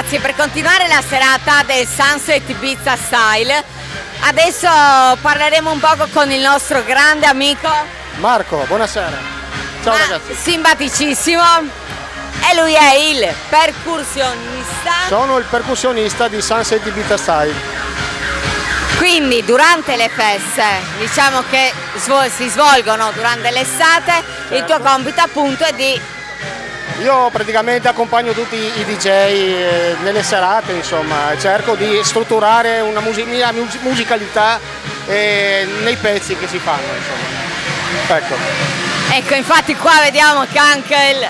ragazzi, per continuare la serata del Sunset Ibiza Style, adesso parleremo un poco con il nostro grande amico Marco, buonasera. Ciao ragazzi. Simpaticissimo. E lui è il percussionista. Sono il percussionista di Sunset Ibiza Style. Quindi durante le feste, diciamo che si svolgono durante l'estate, certo. il tuo certo. compito appunto è di io praticamente accompagno tutti i DJ eh, nelle serate, insomma, cerco di strutturare una mus mia musicalità eh, nei pezzi che si fanno, insomma. Ecco. Ecco, infatti qua vediamo che anche il...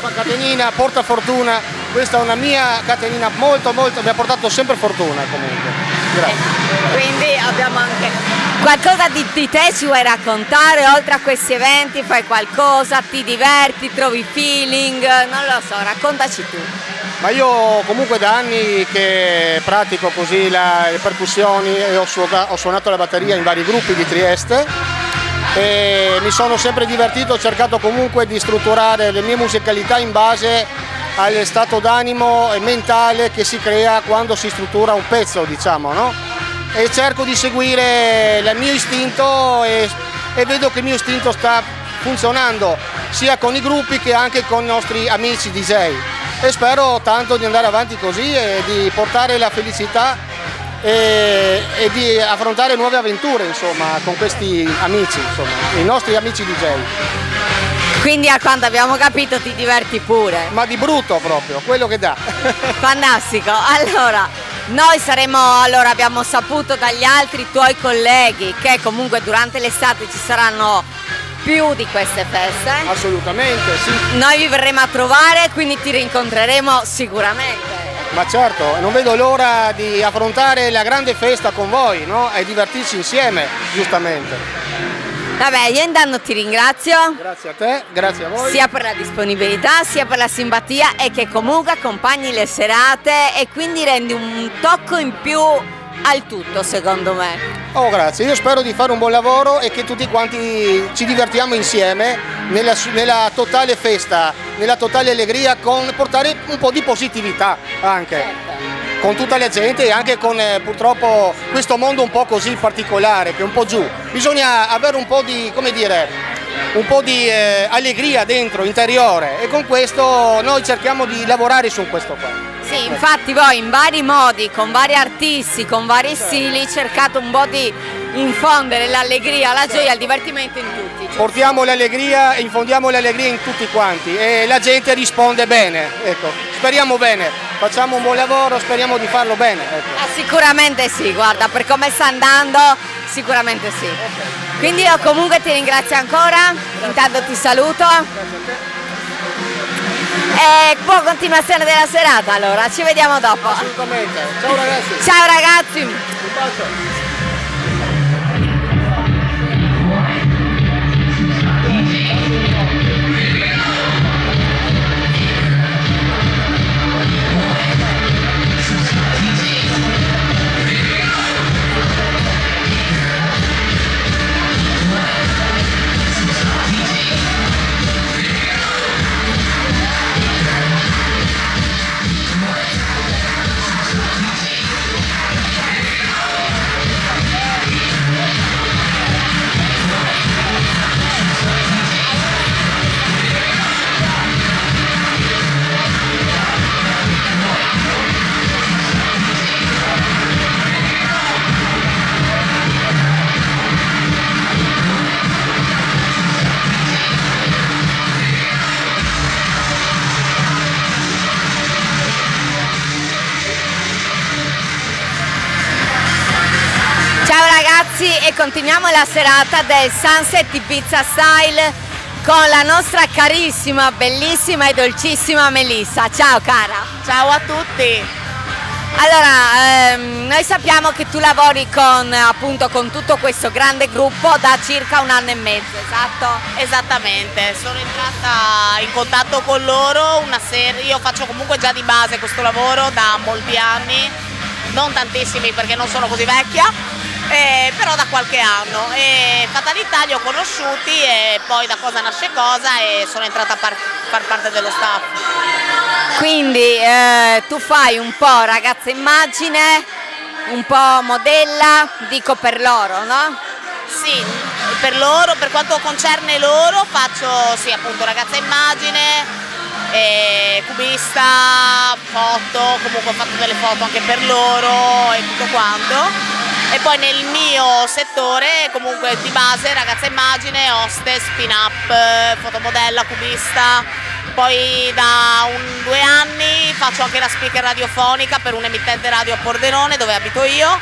La catenina porta fortuna, questa è una mia catenina molto molto, mi ha portato sempre fortuna comunque. Grazie. Quindi abbiamo anche Qualcosa di, di, te ci vuoi raccontare? Oltre a questi eventi fai qualcosa, ti diverti, trovi feeling? Non lo so, raccontaci tu. Ma io comunque da anni che pratico così la, le percussioni e ho, ho suonato la batteria in vari gruppi di Trieste e mi sono sempre divertito, ho cercato comunque di strutturare le mie musicalità in base al stato d'animo e mentale che si crea quando si struttura un pezzo, diciamo, no? E cerco di seguire il mio istinto e, e vedo che il mio istinto sta funzionando sia con i gruppi che anche con i nostri amici DJ e spero tanto di andare avanti così e di portare la felicità e, e di affrontare nuove avventure insomma, con questi amici, insomma, i nostri amici DJ. Quindi a quanto abbiamo capito ti diverti pure. Ma di brutto proprio, quello che dà. Fantastico, allora noi saremo, allora abbiamo saputo dagli altri tuoi colleghi che comunque durante l'estate ci saranno più di queste feste. Assolutamente, sì. Noi vi verremo a trovare, quindi ti rincontreremo sicuramente. Ma certo, non vedo l'ora di affrontare la grande festa con voi no? e divertirci insieme, giustamente. Vabbè, io intanto ti ringrazio. Grazie a te, grazie a voi. Sia per la disponibilità, sia per la simpatia e che comunque accompagni le serate e quindi rendi un tocco in più al tutto secondo me. Oh grazie, io spero di fare un buon lavoro e che tutti quanti ci divertiamo insieme nella, nella totale festa, nella totale allegria con portare un po' di positività anche. Certo con tutta la gente e anche con eh, purtroppo questo mondo un po' così particolare, che è un po' giù. Bisogna avere un po' di, come dire, un po' di eh, allegria dentro, interiore e con questo noi cerchiamo di lavorare su questo qua. Sì, infatti voi in vari modi, con vari artisti, con vari stili, cercate un po' di infondere l'allegria, la gioia, il divertimento in tutti. Giusto? Portiamo l'allegria e infondiamo l'allegria in tutti quanti e la gente risponde bene, ecco. Speriamo bene, facciamo un buon lavoro, speriamo di farlo bene. Ecco. Ah, sicuramente sì, guarda, per come sta andando sicuramente sì. Okay. Quindi io comunque ti ringrazio ancora, Grazie. intanto ti saluto. E buona continuazione della serata allora, ci vediamo dopo. Assolutamente. Ciao ragazzi. Ciao ragazzi. Un bacio. Ragazzi e continuiamo la serata del Sunset Pizza Style con la nostra carissima, bellissima e dolcissima Melissa. Ciao cara! Ciao a tutti! Allora, ehm, noi sappiamo che tu lavori con, appunto, con tutto questo grande gruppo da circa un anno e mezzo, esatto? Esattamente, sono entrata in contatto con loro una serie, io faccio comunque già di base questo lavoro da molti anni, non tantissimi perché non sono così vecchia, eh, però da qualche anno. E Fatalità li ho conosciuti e poi da cosa nasce cosa e sono entrata a par far parte dello staff. Quindi eh, tu fai un po' ragazza immagine, un po' modella, dico per loro, no? Sì, per loro, per quanto concerne loro, faccio sì, appunto ragazza immagine, cubista, foto, comunque ho fatto delle foto anche per loro e tutto quanto. E poi nel mio settore comunque di base ragazza immagine, hostess, pin-up, fotomodella, cubista, poi da un, due anni faccio anche la speaker radiofonica per un emittente radio a Pordenone dove abito io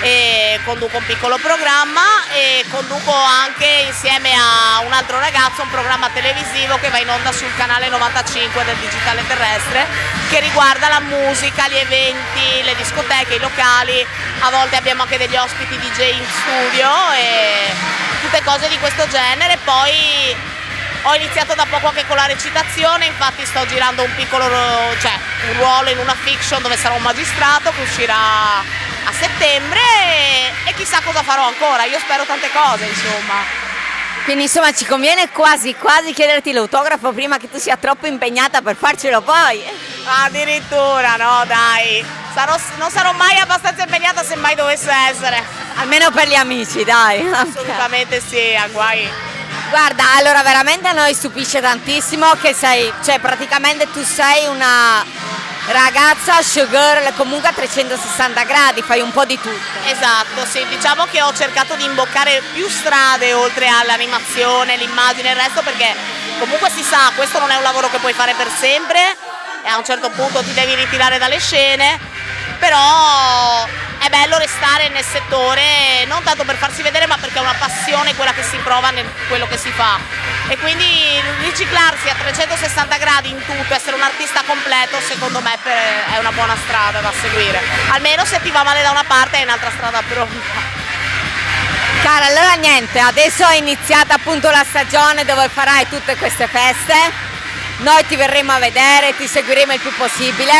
e conduco un piccolo programma e conduco anche insieme a un altro ragazzo un programma televisivo che va in onda sul canale 95 del digitale terrestre che riguarda la musica, gli eventi, le discoteche, i locali, a volte abbiamo anche degli ospiti DJ in studio e tutte cose di questo genere, poi ho iniziato da poco anche con la recitazione, infatti sto girando un piccolo, cioè un ruolo in una fiction dove sarò un magistrato che uscirà a settembre e, e chissà cosa farò ancora, io spero tante cose insomma. Quindi insomma ci conviene quasi quasi chiederti l'autografo prima che tu sia troppo impegnata per farcelo poi. Addirittura, no dai, sarò, non sarò mai abbastanza impegnata se mai dovesse essere. Almeno per gli amici, dai. Assolutamente sì, a guai. Guarda, allora veramente a noi stupisce tantissimo che sei, cioè praticamente tu sei una ragazza showgirl comunque a 360 gradi, fai un po' di tutto. Esatto, sì, diciamo che ho cercato di imboccare più strade oltre all'animazione, l'immagine e il resto perché comunque si sa, questo non è un lavoro che puoi fare per sempre e a un certo punto ti devi ritirare dalle scene, però è bello restare nel settore non tanto per farsi vedere ma perché è una passione quella che si prova nel quello che si fa. E quindi riciclarsi a 360 gradi in tutto, essere un artista completo secondo me è una buona strada da seguire, almeno se ti va male da una parte è un'altra strada pronta. Cara, allora niente, adesso è iniziata appunto la stagione dove farai tutte queste feste, noi ti verremo a vedere, ti seguiremo il più possibile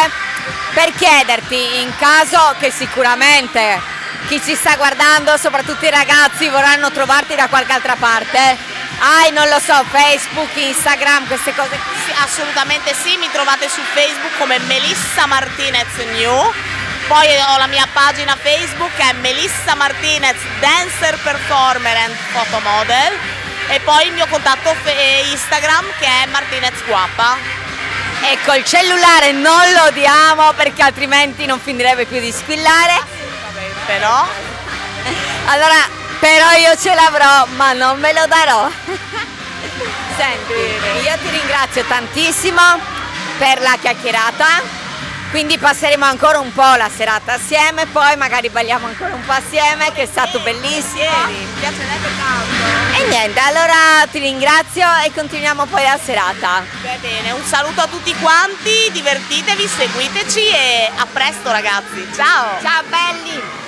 per chiederti in caso che sicuramente chi ci sta guardando, soprattutto i ragazzi, vorranno trovarti da qualche altra parte. Hai, non lo so, Facebook, Instagram, queste cose? Assolutamente sì, mi trovate su Facebook come Melissa Martinez New. Poi ho la mia pagina Facebook che è Melissa Martinez Dancer Performer and Photo Model e poi il mio contatto Instagram che è Martinez Guappa. Ecco, il cellulare non lo diamo perché altrimenti non finirebbe più di squillare. Assolutamente no. Allora, però io ce l'avrò, ma non me lo darò. Senti, io ti ringrazio tantissimo per la chiacchierata quindi passeremo ancora un po' la serata assieme, poi magari balliamo ancora un po' assieme che è stato bellissimo. Mi piacerebbe tanto. E niente, allora ti ringrazio e continuiamo poi la serata. Va bene, un saluto a tutti quanti, divertitevi, seguiteci e a presto ragazzi. Ciao! Ciao belli!